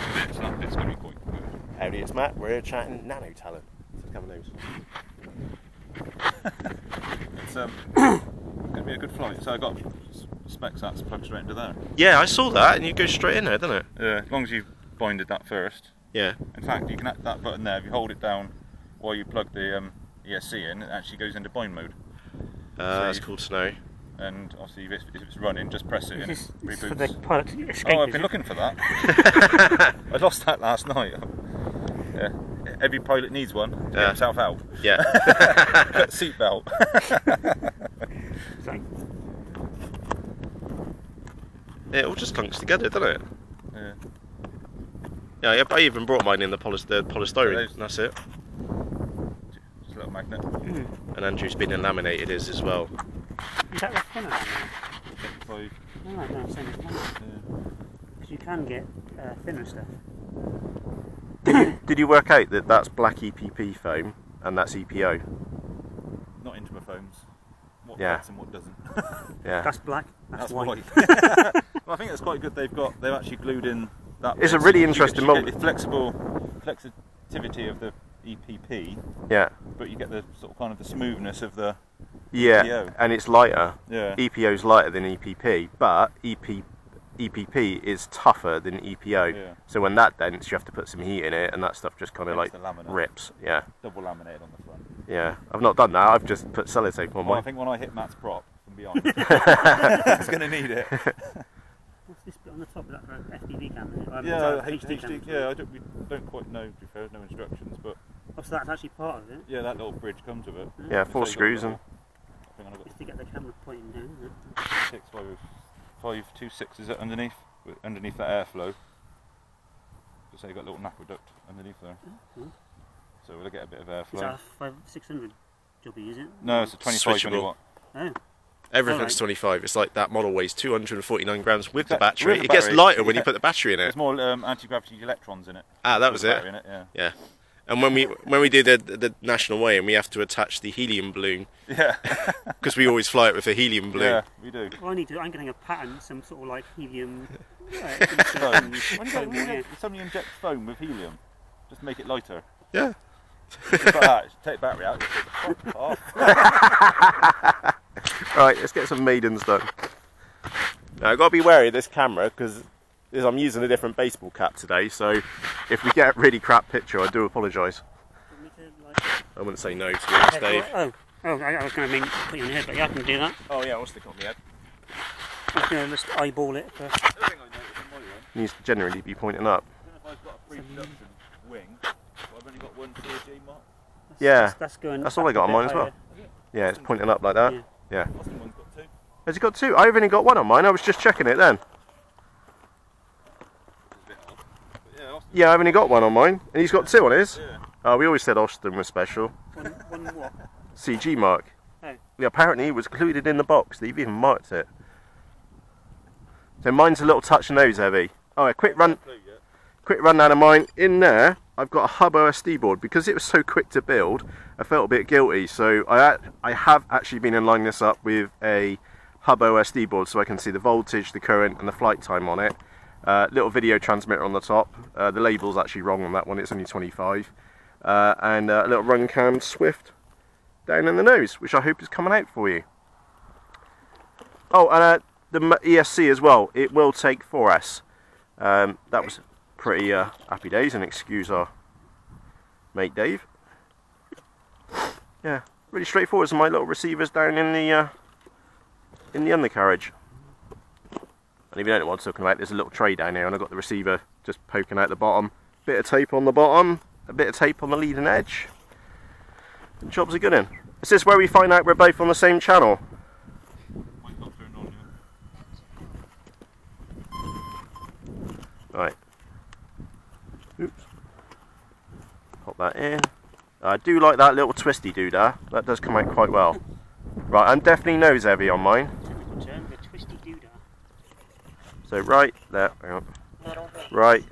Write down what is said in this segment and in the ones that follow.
that bit, so that bit's going to be quite good. Howdy, it's Matt. We're here chatting Nano Talon. So come news. It's um, going to be a good flight. So I got specs that's plugged straight into there. Yeah, I saw that, and you go straight in there, doesn't it? Yeah, as long as you've binded that first. Yeah. In fact, you can act that button there. If you hold it down while you plug the um, ESC in, it actually goes into bind mode. Uh, that's cool to know. And obviously, if it's, if it's running, just press it and This it is for the reboots. pilot to escape. Oh, I've is been it? looking for that. I lost that last night. Yeah. Every pilot needs one. Get Yeah. himself out. Yeah. Seatbelt. Sorry. it all just clunks together, doesn't it? yeah. Yeah, yeah, I even brought mine in the, poly- the polystyrene, those- and that's it. Just a little magnet. Hmm. And Andrew's been in laminated his as well. Is that the thinner one? Five. No, no, no, same as mine. Yeah. Because you can get uh, thinner stuff. Did you, did you work out that that's black EPP foam and that's E EPO? Not intima foams. What Yeah. fits and what doesn't. Yeah. That's black. That's, That's white. white. well, I think that's quite good. They've got they've actually glued in that. It's a really You get- interesting you mod- get the flexible flexibility of the EPP, Yeah. but you get the sort of kind of the smoothness of the Yeah, EPO. and it's lighter. yeah. is lighter than EPP, but E EP, EPP is tougher than EPO. Yeah. So when that dents, you have to put some heat in it, and that stuff just kind of like rips. Yeah, double laminated on the front. yeah. I've not done that. I've just put sellotape on Well, I think when I hit Matt's prop from behind, it's going to need it. What's this bit on the top of that for FPV camera? Yeah, is that HD, camera? yeah. I don't, we don't quite know. To be fair, no instructions, but Oh, so that's actually part of it. yeah, that little bridge comes with it. Yeah, four you screws little- and I think I've got Just to get the camera pointing down. Isn't it? six, five, five, two sixes underneath, with- underneath that airflow. So you got a little aqueduct underneath there. Mhm. So we'll get a bit of Is airflow. that a five, 600 jobby, is it? No, it's a 25 Switchable. Oh, Everything's Alright. 25. It's like that model weighs 249 grams with the battery. With it gets battery, lighter when you put the battery in it. There's more um, anti-gravity electrons in it. Ah, that was it. In it yeah. Yeah. And when we when we do the the national way and we have to attach the helium balloon Yeah, because we always fly it with a helium balloon. yeah, we do. well, I need to. I'm getting a pattern, some sort of like helium. Uh, Foam. When you foam, go- yeah. somebody injects foam with helium, just make it lighter. Yeah. Just that, take the battery out. just take off. Right, let's get some maidens done. Now, I've got to be wary of this camera because I'm using a different baseball cap today, so if we get a really crap picture, I do apologise. Want me to, like, I wouldn't say no to be honest, Dave. Oh, oh, I, I was going to mean put you on the head, but yeah, I can do that. Oh yeah, I'll stick on the head. I'm going to just eyeball it first. The other I noticed on my one, Needs to generally be pointing up. I don't know if I've got a pre-production wing, but I've only got one CG mark. That's, Yeah, that's, that's going. that's all I got on mine as well. higher. Yeah, it's pointing up like that. Yeah. Yeah. One's got. Has he got two? I've only got one on mine. I was just checking it then. It's a bit odd. But yeah, I've only got one on mine, and he's got two on his. yeah. Oh, we always said Austin was special. One, one what? CG mark. Oh. Yeah, apparently it was included in the box. They've even marked it. So mine's a little touch nose heavy. All right, quick run, Quick run rundown of mine. In there, I've got a hub OSD board because it was so quick to build. I felt a bit guilty, so I I have actually been in lining this up with a hub OSD board so I can see the voltage, the current, and the flight time on it. Uh, little video transmitter on the top. Uh, the label's actually wrong on that one. It's only 25. Uh, and uh, a little RunCam Swift down in the nose, which I hope is coming out for you. Oh, and uh, the ESC as well. It will take 4S. Um, that was pretty happy days, and excuse our mate Dave. Yeah, really straightforward. So my little receivers down in the in the undercarriage. And if you don't know what I'm talking about, there's a little tray down here, and I've got the receiver just poking out the bottom. Bit of tape on the bottom, a bit of tape on the leading edge. And jobs are good in. Is this where we find out we're both on the same channel? Right. Oops. Pop that in. I do like that little twisty doodah. That does come out quite well. Right, I'm definitely nose heavy on mine. Typical term, the twisty doodah. So right, there, hang on. Middle base. right,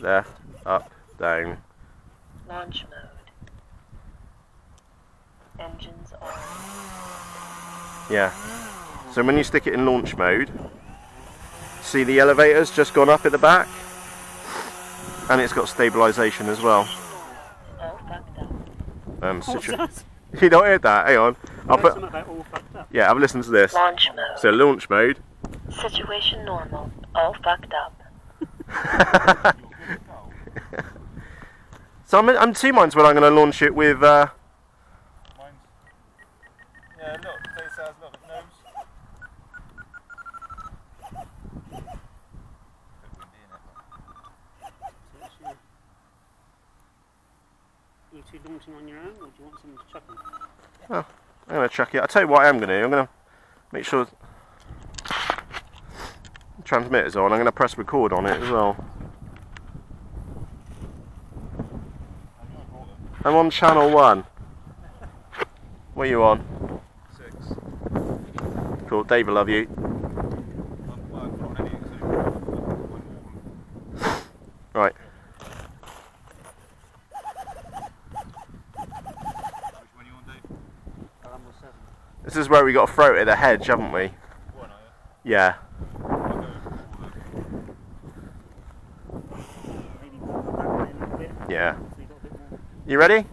left, up, down. Launch mode. Engines on. Yeah. So when you stick it in launch mode, see the elevator's just gone up at the back? and it's got stabilisation as well. All fucked up. Um, What's situ- that? you don't hear that? Hang on. I'll Heard put. something about all fucked up. Yeah, have listened to this. Launch mode. So launch mode. Situation normal. All fucked up. So I'm, I'm two minds when I'm going to launch it with. Uh, Mine's. Yeah, look, say it says, look, the nose. Bit windy, innit? So what's your... You two launching on your own, or do you want someone to chuck them? I'm going to chuck it. I'll tell you what I am going to do. I'm going to make sure transmitter's on. I'm going to press record on it as well. Have you brought them? I'm on channel one. What are you on? Six. Cool. Dave will love you. Well, I've got any, so I'm all. Right. Which one you on, Dave? Alarm was seven. This is where we got to throw it at the hedge, haven't we? Yeah. you? I'll go with all of them. Maybe move it that way a little bit. Yeah. So you got a bit more. You ready?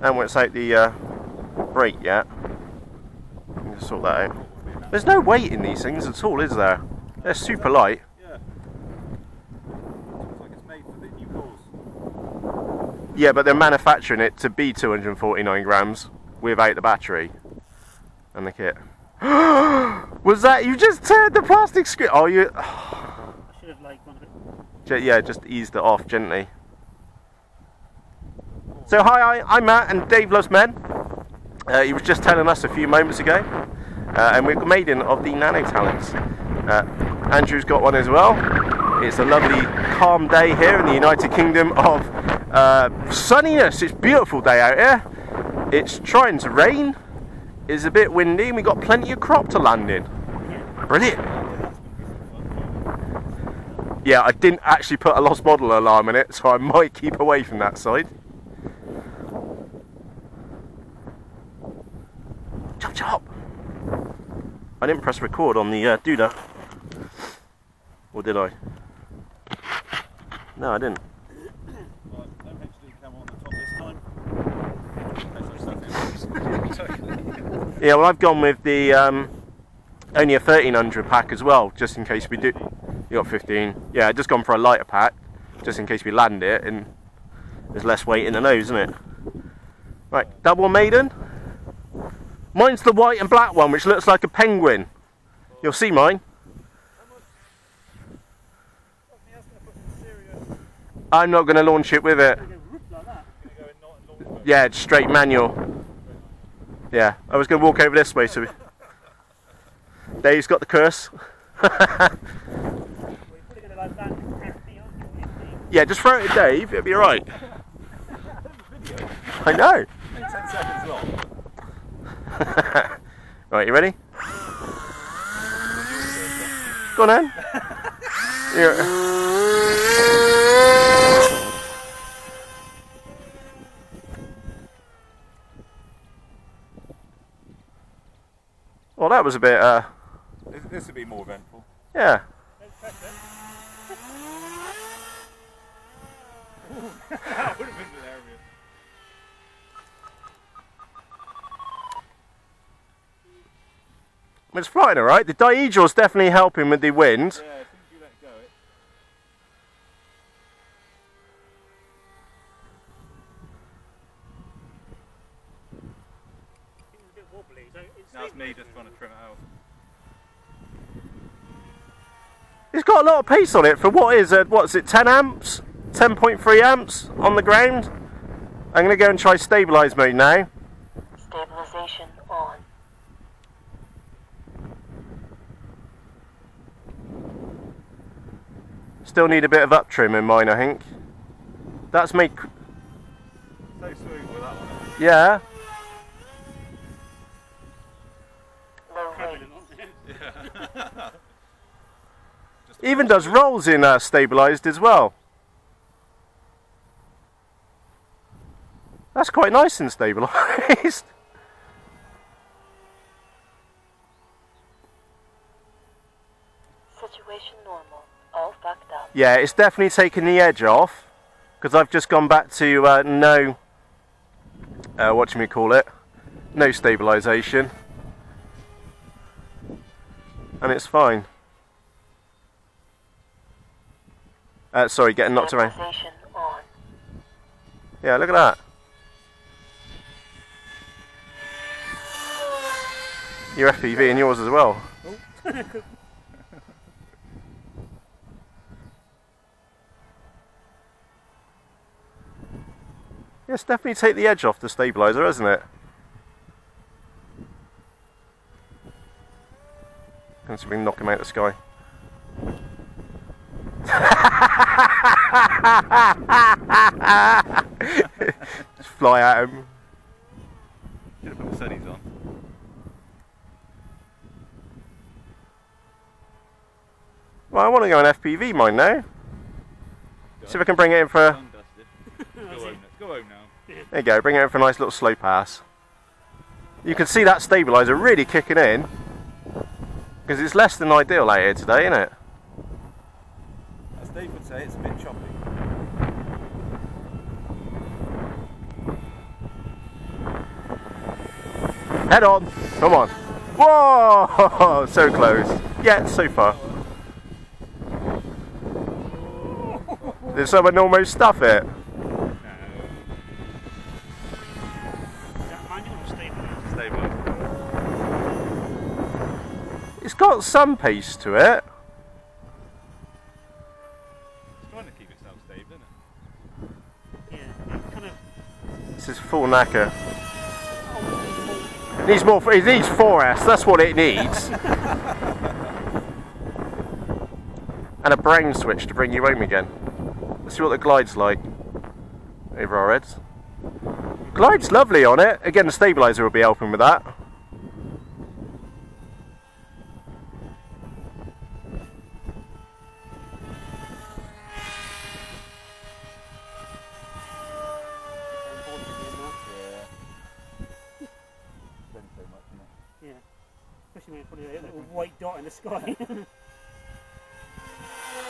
And it's out the uh, brake yet. Sort that out. There's no weight in these things at all, is there? They're super light. Yeah. Looks like. Yeah, but they're manufacturing it to be 249 grams without the battery and the kit. Was that you just turned the plastic screen? Oh, you. I should have like gone a bit. Ge- Yeah, just eased it off gently. So hi, I, I'm Matt, and Dave loves men. Uh, he was just telling us a few moments ago, uh, and we're maiden of the Nano Talons. Uh, Andrew's got one as well. It's a lovely, calm day here in the United Kingdom of uh, sunniness. It's beautiful day out here. It's trying to rain. It's a bit windy, and we got plenty of crop to land in. Brilliant. Yeah, I didn't actually put a lost model alarm in it, so I might keep away from that side. Chop chop! I didn't press record on the uh, Duda. Or did I? No, I didn't. Right, no HD cam on the top this time. There's some stuff in Yeah, well, I've gone with the um, only a 1300 pack as well, just in case we do. You got 15. Yeah, I just gone for a lighter pack, just in case we land it, and there's less weight in the nose, isn't it? Right, double maiden. Mine's the white and black one, which looks like a penguin. You'll see mine. I'm not going to launch it with it. Go whoop like that. Yeah, it's straight manual. Yeah, I was going to walk over this way, so we... Dave's got the curse. To Yeah, just throw it at Dave, it'll be alright. I know. 10 seconds long. right, you ready? Go on then. That was a bit, uh, This, this would be more eventful. yeah. that would have been hilarious. It's flying alright. The dihedral's definitely helping with the wind. Yeah, as soon as you let go, it. It's a bit wobbly. So it's Now it's me just trying to trim it out. It's got a lot of pace on it for what is it? What's it? 10 amps? 10.3 amps on the ground? I'm going to go and try stabilize mode now. Stabilization on. Still need a bit of up trim in mine, I think. That's me. So smooth with that one. Yeah. Even does rolls in uh, stabilised as well. That's quite nice and stabilised. Yeah, it's definitely taken the edge off because I've just gone back to uh, no, uh, what do you call it? No stabilisation, and it's fine. Uh, sorry, getting knocked around. Yeah, look at that. Your FPV and yours as well. Yes, definitely take the edge off the stabilizer, hasn't it? Can knock him out of the sky. Just fly at him. Should have put the sunnies on. Well, I want to go on FPV mine now. See if I can bring it in for. Go home, go home now. There you go, bring it in for a nice little slow pass. You can see that stabiliser really kicking in. Because it's less than ideal out here today, isn't it? As Dave would say, it's a bit choppy. Head on! Come on! Whoa! So close. Yet so far. Did someone almost stuff it? Is that manual or stabilizer? Stable. It's got some pace to it. It's trying to keep itself stable, isn't it? Yeah, it kind of. This is full knacker. It needs more. It needs 4S. That's what it needs. and a brain switch to bring you home again. Let's see what the glide's like over our heads. Glide's lovely on it. Again, the stabilizer will be helping with that. Yeah. Spend so much, innit? Yeah. Especially when you put a little white dot in the sky.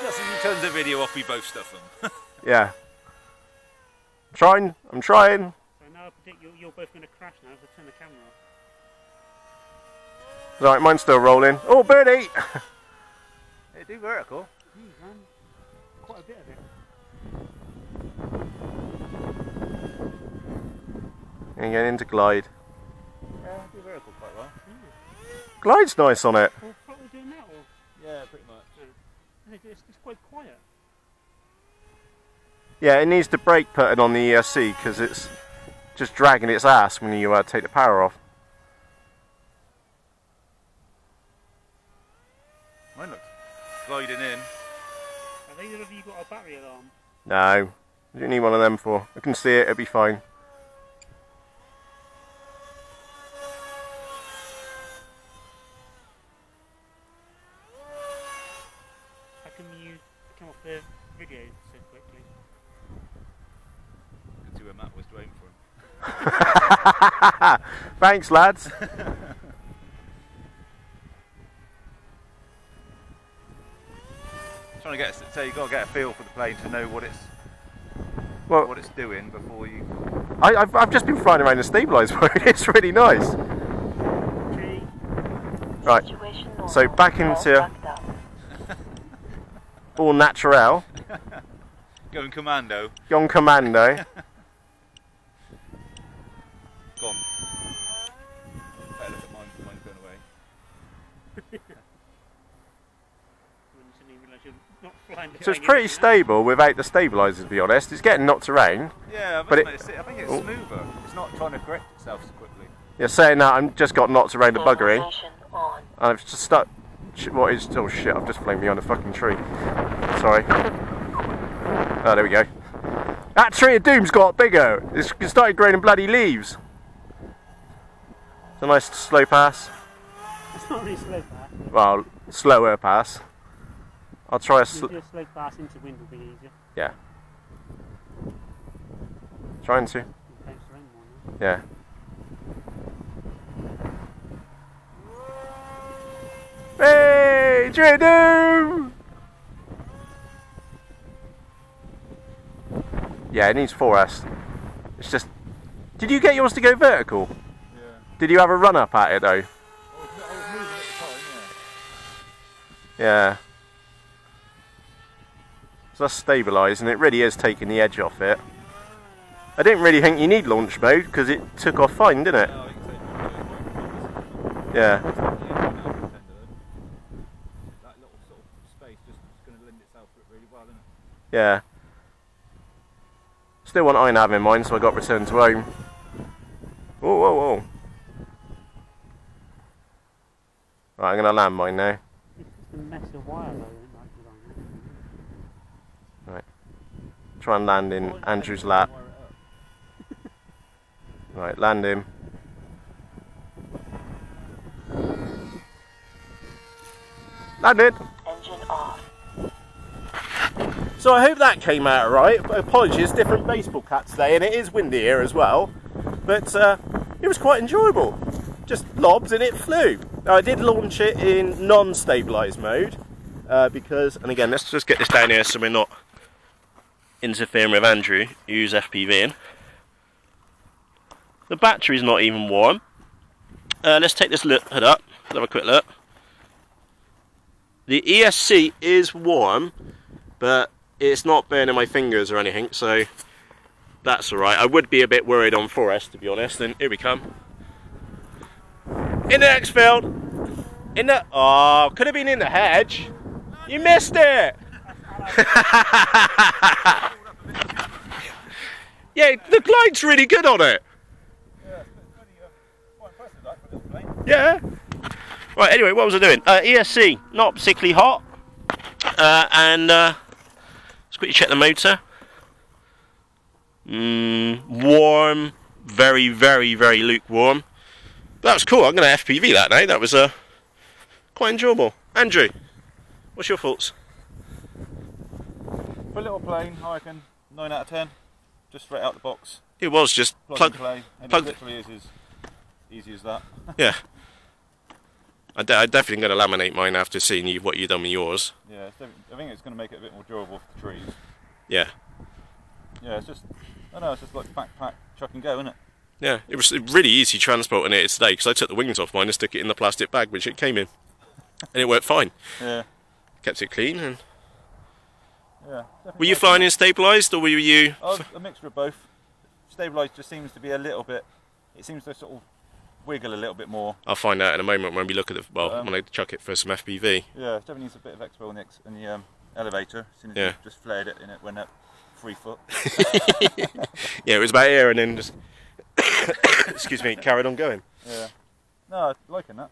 Just as he turns the video off, we both stuff them. Yeah. Trying. I'm trying. so now I predict you're, you're both going to crash now if I turn the camera off. Right, mine's still rolling. Oh, birdie! It do vertical. Jeez, hmm, man. Quite a bit of it. And get into glide. Yeah, it do vertical quite well. Glide's nice on it. Well, probably doing that or. Yeah, pretty much. It's, it's, it's quite quiet. Yeah, it needs the brake putting on the ESC because it's just dragging its ass when you uh, take the power off. Mine looks gliding in. Have either of you got a battery alarm? No, you don't need one of them for. I can see it, it'll be fine. How come you come off the video so quickly? Could see where Matt was to aim for him. Thanks, lads. Trying to get, a- so you got to get a feel for the plane to know what it's Well, what it's doing before you. I, I've, I've just been flying around the stabiliser. it's really nice. Right, so back into- all natural. Going commando. Gone commando. Gone. Better look at mine. Mine's going away. When you suddenly realise you're not flying. So it's pretty stable without the stabiliser, to be honest. It's getting knocked around. Yeah, But think it- it's, I think it's Oh. smoother. It's not trying to correct itself so quickly. Yeah, saying that, I've just got knocked around the buggery. Stabilization on. And I've just stuck. sh- What is? Oh shit! I've just flown behind a fucking tree. Sorry. Oh, there we go. That tree of doom's got bigger. It's it started growing bloody leaves. It's a nice slow pass. It's not really slow pass. Well, slower pass. I'll try a sl- do a slow pass into wind will be easier. yeah. Trying to. You bounce around more. Yeah. Hey, Didgeridoo! Yeah, it needs 4S. It's just. Did you get yours to go vertical? Yeah. Did you have a run up at it though? I was, I was moving at the time, Yeah. So that's stabilised and it really is taking the edge off it. I didn't really think you need launch mode because it took off fine, didn't it? yeah. No, you can say Yeah. Yeah, that little sort of space just is going to lend itself to it really well, isn't it? Yeah. Still want iNav in mind, so I got returned to home. Whoa, whoa, whoa. Right, I'm gonna land mine now. It's just a mess of wire though. isn't it? Like, Try and land in Andrew's lap. Wire it up. Right, land him. Landed! Engine off. So I hope that came out right. Apologies, different baseball cap today, and it is windy here as well. But uh, it was quite enjoyable. Just lobs and it flew. Now I did launch it in non-stabilised mode uh, because, and again, let's just get this down here so we're not interfering with Andrew. Use FPV in. The battery's not even warm. Uh, let's take this look head up. Let's have a quick look. The ESC is warm, but it's not burning my fingers or anything, so that's alright. I would be a bit worried on 4S to be honest, and here we come. In the next field. In the oh, could have been in the hedge. You missed it. yeah, the glide's really good on it. Yeah. Right, anyway, what was I doing? Uh, ESC, not particularly hot. Uh, and uh, let's quickly check the motor. Mm, warm, very, very, very lukewarm. That was cool. I'm going to FPV that now. That was uh, quite enjoyable. Andrew, what's your thoughts? For a little plane, I reckon 9 out of 10. Just straight out the box. It was just Plug, plug. and play. And plug- it literally is as easy as that. Yeah. I de- I'm definitely going to laminate mine after seeing you, what you've done with yours. Yeah, I think it's going to make it a bit more durable for the trees. Yeah. Yeah, it's just, I know, it's just like backpack, chuck and go, isn't it? Yeah, it was really easy transporting it today because I took the wings off mine and stuck it in the plastic bag which it came in, and it worked fine. Yeah, Kept it clean. And yeah. were you flying in stabilised or were you? Oh, a mixture of both. Stabilised just seems to be a little bit, it seems to sort of wiggle a little bit more. I'll find out in a moment when we look at the well Um, when I chuck it for some FPV. Yeah, it definitely needs a bit of expo in the, in the um, elevator as soon as Yeah. you just flared it and it went up three foot. Yeah, it was about here and then just excuse me, carried on going. Yeah. No, I'm liking that.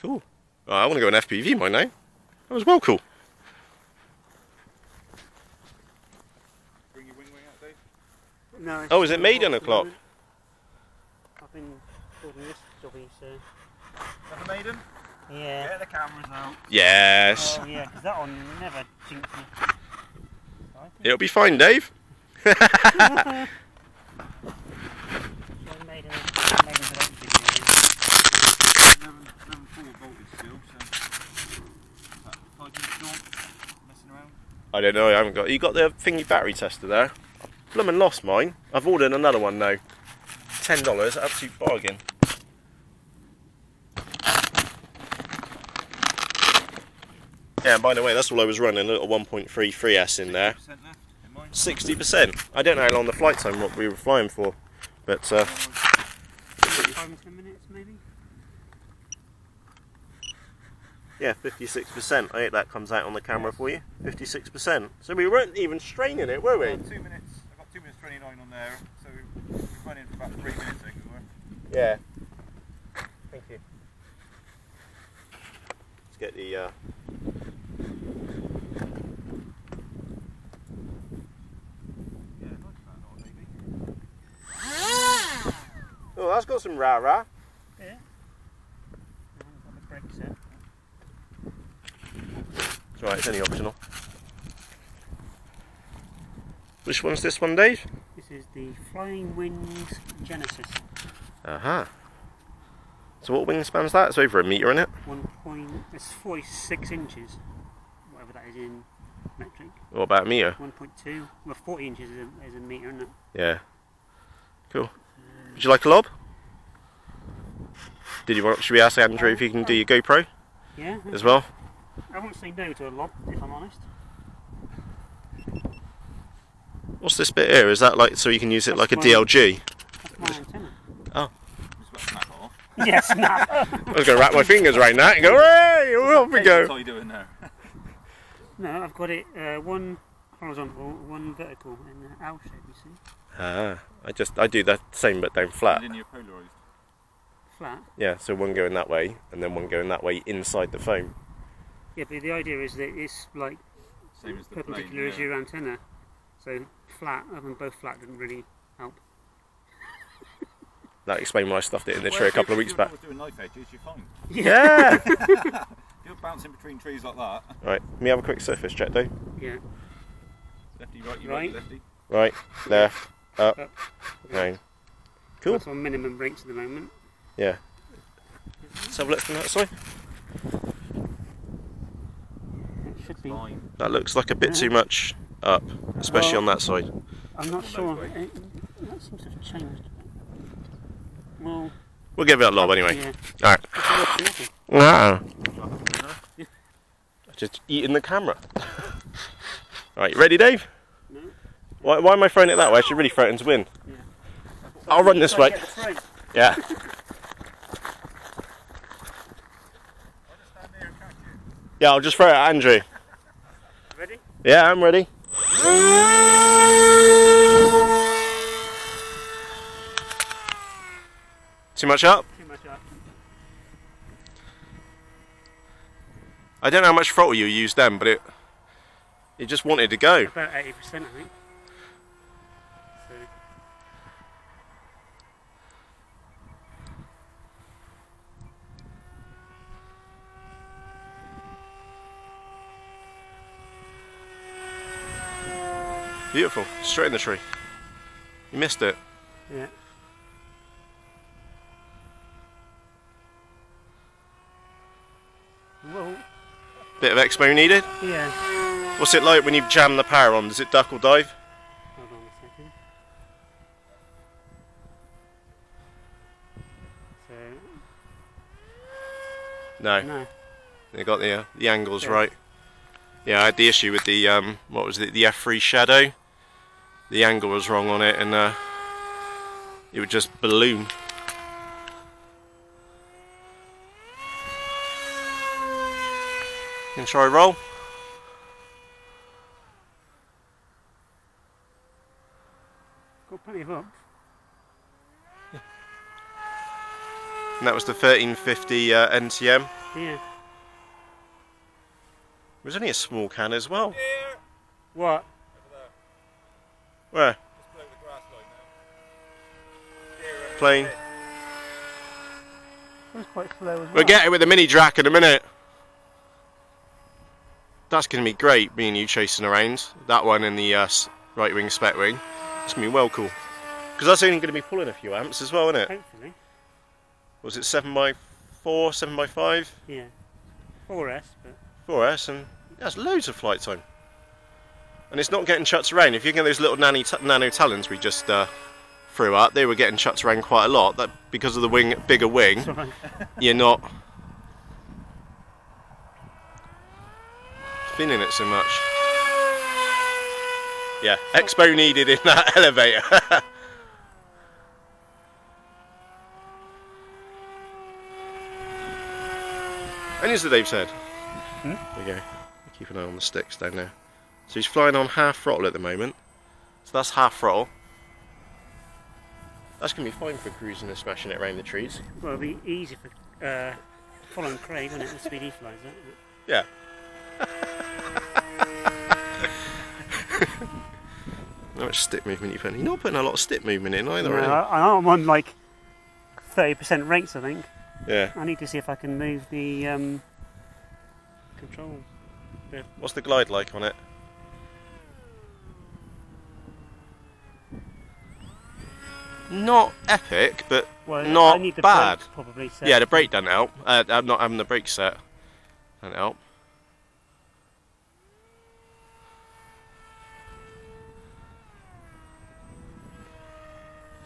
Cool. Well, I want to go an FPV mine now. That was well cool. Bring your wing wing out, Dave. No, it's Oh, is it still made hot on at a the clock? moment. I've been building this jobby, so Have a maiden? yeah. Get the cameras out. Yes, Oh yeah, because that one never tinks me. it'll be fine, Dave. So I made a made a good video. 11, 11 4 voltage still, so. About five minutes short, messing around. I don't know. I haven't got. You got the thingy battery tester there? Bloomin' lost mine. I've ordered another one now. Ten dollars, absolute bargain. Yeah, and by the way, that's all I was running. A little 1.33s in there. 60% in mine. Sixty percent. I don't know how long the flight time what we were flying for, but uh, Five ten minutes maybe. yeah, fifty-six percent. I hope that comes out on the camera for you. Fifty-six percent. So we weren't even straining it, were we? Two minutes, I've got 2 minutes 29 on there, so we're running for about 3 minutes, I think we were. Yeah. Thank you. Let's get the. Uh... Yeah, like that, not maybe. Oh, that's got some rah rah. Yeah. I haven't got the brakes yet. It's alright, it's only optional. Which one's this one, Dave? This is the Flying Wings Genesis. Uh huh. So what wingspan's that? It's over a metre, isn't it? One point. It's It's 46 inches, whatever that is in metric. What about a meter? 1.2. Well, 40 inches is a, is a meter, isn't it? Yeah. Cool. Would you like a lob? Did you want? Should we ask Andrew if he can do your GoPro Yeah. as well? I won't say no to a lob, if I'm honest. What's this bit here? Is that like so you can use it like a That's. DLG? That's my antenna. Just about snap yes, no. I was going to wrap my fingers around that and go, hey, off we go. What are you doing there? no, I've got it uh, one horizontal, one vertical, in an L shape, you see. Ah, I just I do the same but down flat. Linear polarized. Flat. Yeah, so one going that way and then one going that way inside the foam. Yeah, but the idea is that it's like Same as the plane. perpendicular as your antenna. So flat, having both flat didn't really help. That explained why I stuffed it in the Well, tree a couple of weeks back. doing knife edges, you're fine. Yeah. If you're bouncing between trees like that, right, let me have a quick surface check though. Yeah. lefty, righty, Right. right, lefty. Right, left, up, Up. down. Cool. That's on minimum rates at the moment. Yeah. Let's have a look from that side. It should be. That looks like a bit too much up, especially on that side. I'm not sure. It, that seems to have changed. Well, We'll give it a lob anyway. yeah. Alright. It's a. Ah. Shall I have a dinner? Just eating the camera. Alright, you ready, Dave? No. Why, why am I throwing it that way? I should really throw it into win. I'll run this way. to get the frame. Yeah. I'll just stand there and catch you. Yeah, I'll just throw it at Andrew. Ready? Yeah, I'm ready. Too much up? Too much up. I don't know how much throttle you used then, but it it just wanted to go. About 80%, I think. So, Beautiful. Straight in the tree. You missed it. yeah. Whoa. Bit of expo needed. Yeah. What's it like when you jam the power on? Does it duck or dive? Hold on a second. So, No. no. They got the uh, the angles Yeah. right. Yeah, I had the issue with the um, what was it? The F3 Shadow. The angle was wrong on it, and uh, it would just balloon. Can try roll. Got plenty of up. And that was the 1350 uh, NTM. Yeah. It was only a small can as well. What? Where? Plain. It was quite slow as well. We'll get it with the Mini Drak in a minute. That's going to be great, me and you chasing around. That one in the uh, right wing spec wing. It's going to be well cool. Because that's only going to be pulling a few amps as well, isn't it? Hopefully. Was it 7x4, 7x5? Yeah. 4S, but 4S, and that's loads of flight time. And it's not getting chucked around. If you get those little nanny t- nano talons we just uh, threw out, they were getting chucked around quite a lot. That because of the wing, bigger wing, it's alright. you're not feeling it so much. Yeah, expo needed in that elevator. and the Dave said. Hmm? There you go. Keep an eye on the sticks down there. So he's flying on half throttle at the moment. So that's half throttle. That's going to be fine for cruising and smashing it around the trees. Well, it'll be easy for uh, following Craig, won't it? The speed he flies at. Yeah. How much stick movement you putting? You're not putting a lot of stick movement in either, No, are I, I'm on like 30% rates, I think. Yeah. I need to see if I can move the um, controls. What's the glide like on it? Not epic, but Well, Not I need the bad. brakes probably set. yeah, the brake doesn't help. Uh, I'm not having the brake set. And help.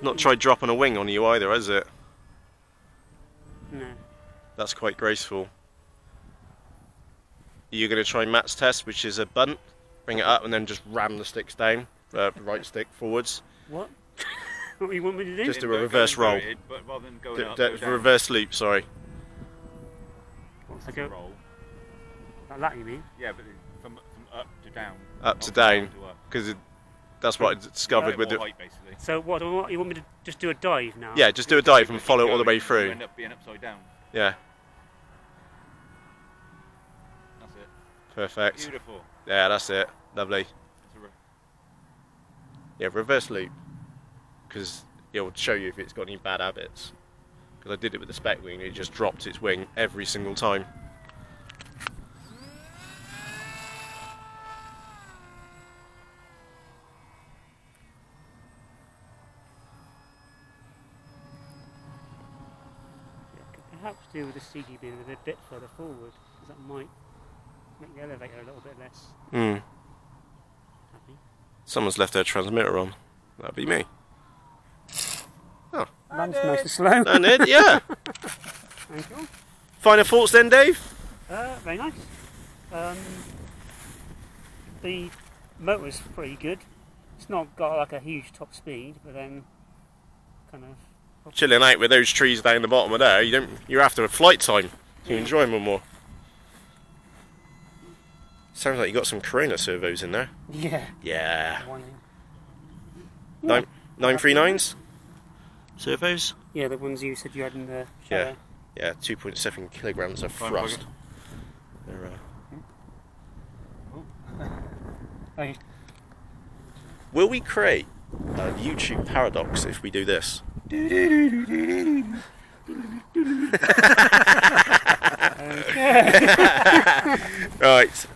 Not tried dropping a wing on you either, has it? No. That's quite graceful. You're going to try Matt's test, which is a bunt. Bring it up and then just ram the sticks down. Uh, right stick forwards. What? What do you want me to do? Just do a reverse roll. inverted, But rather than going D- up, d- go down. reverse loop, sorry. What's That's the a go? roll. Like that, you mean? Yeah, but from, from up to down. Up to down. Because that's what I discovered with more the. height, basically. So what do you want? You want me to just do a dive now? Yeah, just do a dive and follow it all the way through. You end up being upside down. Yeah, That's it. perfect. Beautiful. Yeah, that's it. Lovely. It's a re- Yeah, reverse loop. Because it will show you if it's got any bad habits. Because I did it with the spec wing, it just dropped its wing every single time. Could Perhaps do with the CG being a bit, bit further forward, because that might make the elevator a little bit less Hmm. happy. Someone's left their transmitter on. That'd be me. Lands nice and slow. And it, yeah. Thank you. Final thoughts then, Dave? Uh, very nice. Um, the motor's pretty good. It's not got like a huge top speed, but then kind of Chilling out with those trees down the bottom of there, you don't. You're after a flight time. You enjoy them more. Sounds like you got some Corona servos in there. yeah, Yeah. whining. Nine nine three nines. Servos. Yeah, the ones you said you had in the Yeah. shower. Yeah, two point seven kilograms of Fine, thrust. bugger. They're, uh, Okay. Will we create a YouTube paradox if we do this? right,